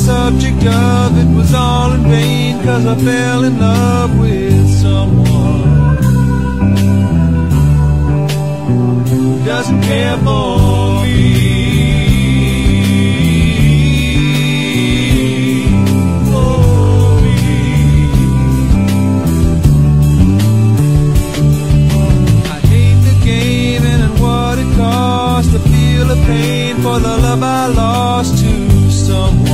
subject of it, was all in vain, cause I fell in love with someone. Who doesn't care for for the love I lost to someone